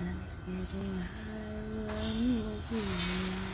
sun is getting high, I'm moving